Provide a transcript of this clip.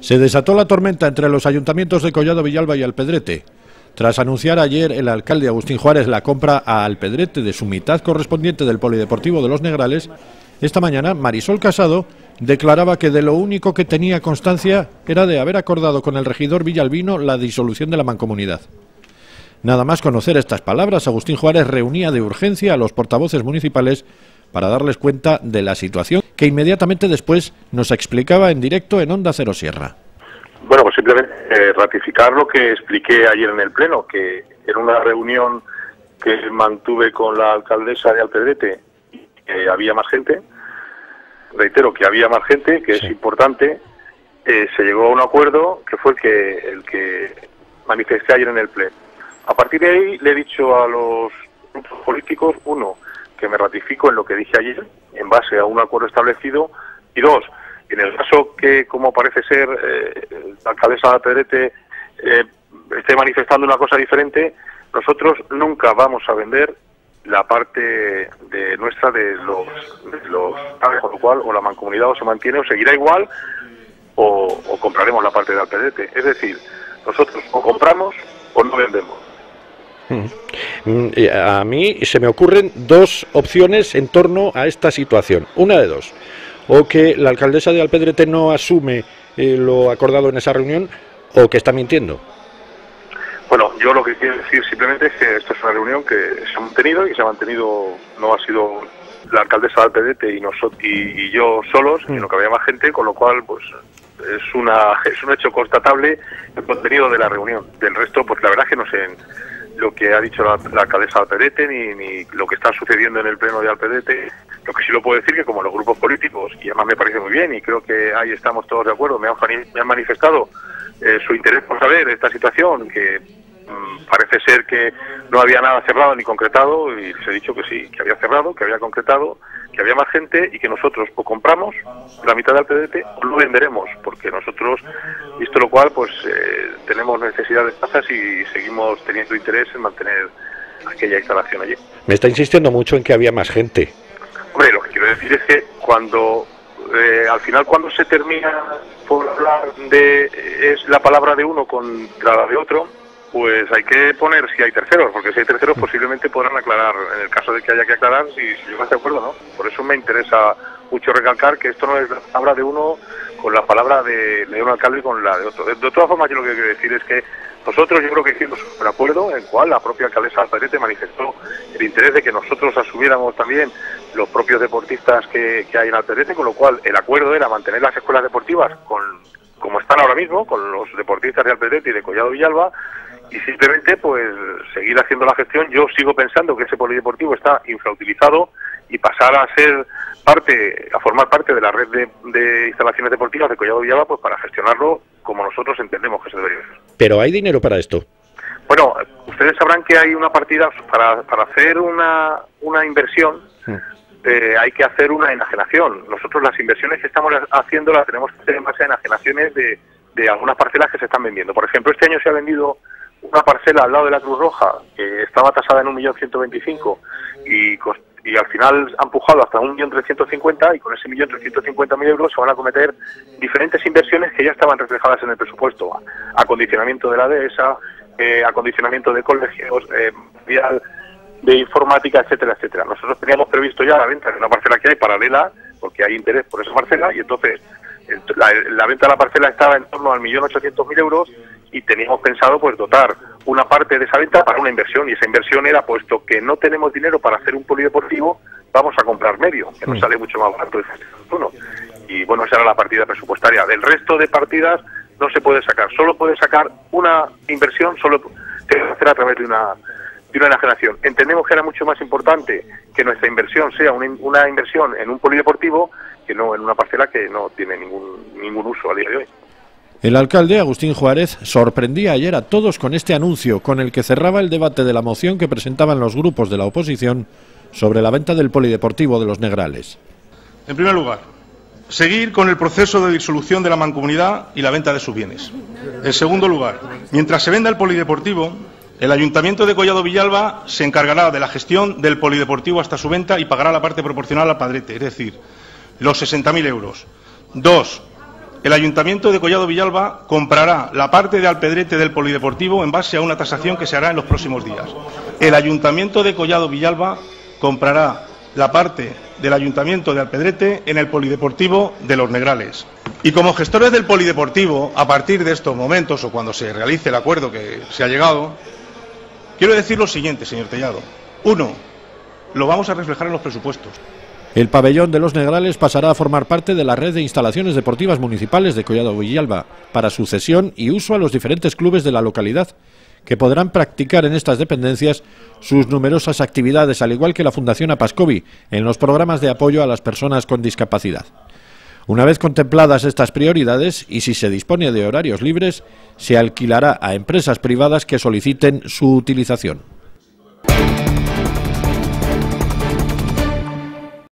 Se desató la tormenta entre los ayuntamientos de Collado Villalba y Alpedrete. Tras anunciar ayer el alcalde Agustín Juárez la compra a Alpedrete de su mitad correspondiente del Polideportivo de los Negrales, esta mañana Marisol Casado declaraba que de lo único que tenía constancia era de haber acordado con el regidor Villalbino la disolución de la mancomunidad. Nada más conocer estas palabras, Agustín Juárez reunía de urgencia a los portavoces municipales para darles cuenta de la situación que inmediatamente después nos explicaba en directo en Onda Cero Sierra. Bueno, pues simplemente eh, ratificar lo que expliqué ayer en el Pleno, que en una reunión que mantuve con la alcaldesa de Alpedrete, que había más gente, reitero que había más gente, que es importante, eh, se llegó a un acuerdo que fue el que, el que manifesté ayer en el Pleno. A partir de ahí le he dicho a los grupos políticos, uno, que me ratifico en lo que dije ayer, en base a un acuerdo establecido, y dos, en el caso que, como parece ser, eh, la alcaldesa Pedrete eh, esté manifestando una cosa diferente, nosotros nunca vamos a vender la parte de nuestra de los, de con lo cual o la mancomunidad o se mantiene o seguirá igual o, compraremos la parte de Alpedete. Es decir, nosotros o compramos o no vendemos. Mm, a mí se me ocurren dos opciones en torno a esta situación. Una de dos. O que la alcaldesa de Alpedrete no asume eh, lo acordado en esa reunión o que está mintiendo. Bueno, yo lo que quiero decir simplemente es que esta es una reunión que se ha mantenido y se ha mantenido, no ha sido la alcaldesa de Alpedrete y, nosotros, y, yo solos, sino que había más gente, con lo cual, pues es, una, es un hecho constatable el contenido de la reunión. Del resto, pues la verdad es que no sé lo que ha dicho la, alcaldesa de Alpedete ni, ni, lo que está sucediendo en el pleno de Alpedete. Lo que sí lo puedo decir que como los grupos políticos, y además me parece muy bien y creo que ahí estamos todos de acuerdo, me han, me han manifestado eh, su interés por saber esta situación, que mm, parece ser que no había nada cerrado ni concretado y les he dicho que sí, que había cerrado, que había concretado que había más gente y que nosotros o compramos la mitad del PDT o lo venderemos, porque nosotros, visto lo cual, pues eh, tenemos necesidad de tasas y seguimos teniendo interés en mantener aquella instalación allí. Me está insistiendo mucho en que había más gente. Hombre, lo que quiero decir es que cuando, eh, al final, cuando se termina por hablar de, es la palabra de uno contra la de otro, pues hay que poner si hay terceros, porque si hay terceros posiblemente podrán aclarar, en el caso de que haya que aclarar, si, si yo de acuerdo, ¿no? Por eso me interesa mucho recalcar que esto no es la de uno con la palabra de, de un alcalde y con la de otro. De, todas formas, yo lo que quiero decir es que nosotros yo creo que hicimos un acuerdo en el cual la propia alcaldesa Alpedrete manifestó el interés de que nosotros asumiéramos también los propios deportistas que, que hay en Alpedrete, con lo cual el acuerdo era mantener las escuelas deportivas con como están ahora mismo, con los deportistas de Alpedrete y de Collado Villalba, y simplemente pues seguir haciendo la gestión. Yo sigo pensando que ese polideportivo está infrautilizado y pasar a ser parte, a formar parte de la red de, instalaciones deportivas de Collado Villaba, pues para gestionarlo como nosotros entendemos que se debería hacer. Pero hay dinero para esto. Bueno, ustedes sabrán que hay una partida para, para hacer una, una inversión. Eh, hay que hacer una enajenación. Nosotros las inversiones que estamos haciendo las tenemos que hacer en base a enajenaciones de, de algunas parcelas que se están vendiendo. Por ejemplo, este año se ha vendido una parcela al lado de la Cruz Roja que estaba tasada en 1.125.000 y, y al final han empujado hasta 1.350.000 y con ese 1.350.000 euros se van a cometer diferentes inversiones que ya estaban reflejadas en el presupuesto. Acondicionamiento de la dehesa, eh, acondicionamiento de colegios, eh, de informática, etcétera, etcétera. Nosotros teníamos previsto ya la venta de una parcela que hay paralela, porque hay interés por esa parcela, y entonces la, la venta de la parcela estaba en torno al 1.800.000 euros y teníamos pensado pues dotar una parte de esa venta para una inversión y esa inversión era puesto que no tenemos dinero para hacer un polideportivo vamos a comprar medio que nos sale mucho más barato uno y bueno esa era la partida presupuestaria del resto de partidas no se puede sacar solo puede sacar una inversión solo tiene que hacer a través de una de una enajenación. Entendemos que era mucho más importante que nuestra inversión sea una, una inversión en un polideportivo que no en una parcela que no tiene ningún ningún uso a día de hoy. El alcalde Agustín Juárez sorprendía ayer a todos con este anuncio, con el que cerraba el debate de la moción que presentaban los grupos de la oposición sobre la venta del polideportivo de los Negrales. En primer lugar, seguir con el proceso de disolución de la mancomunidad y la venta de sus bienes. En segundo lugar, mientras se venda el polideportivo, el Ayuntamiento de Collado Villalba se encargará de la gestión del polideportivo hasta su venta y pagará la parte proporcional al padrete, es decir, los 60.000 euros. Dos, el Ayuntamiento de Collado Villalba comprará la parte de Alpedrete del Polideportivo en base a una tasación que se hará en los próximos días. El Ayuntamiento de Collado Villalba comprará la parte del Ayuntamiento de Alpedrete en el Polideportivo de Los Negrales. Y como gestores del Polideportivo, a partir de estos momentos o cuando se realice el acuerdo que se ha llegado, quiero decir lo siguiente, señor Tellado. Uno, lo vamos a reflejar en los presupuestos. El pabellón de los Negrales pasará a formar parte de la red de instalaciones deportivas municipales de Collado Villalba para sucesión y uso a los diferentes clubes de la localidad, que podrán practicar en estas dependencias sus numerosas actividades, al igual que la Fundación Apascovi, en los programas de apoyo a las personas con discapacidad. Una vez contempladas estas prioridades y si se dispone de horarios libres, se alquilará a empresas privadas que soliciten su utilización.